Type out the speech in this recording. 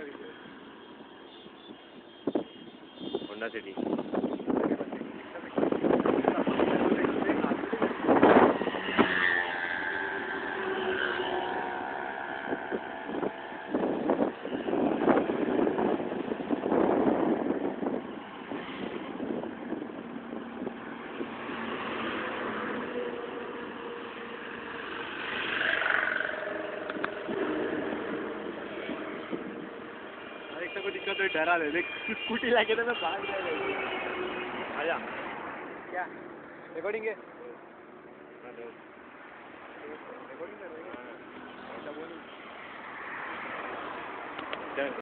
சரிங்க ஒன்றாந்தேதி एक को दिक्कत है डरा दे। देख स्कूटी लाके तो मैं भाग जाएगा आजा। क्या? रिकॉर्डिंग है? रिकॉर्डिंग चल।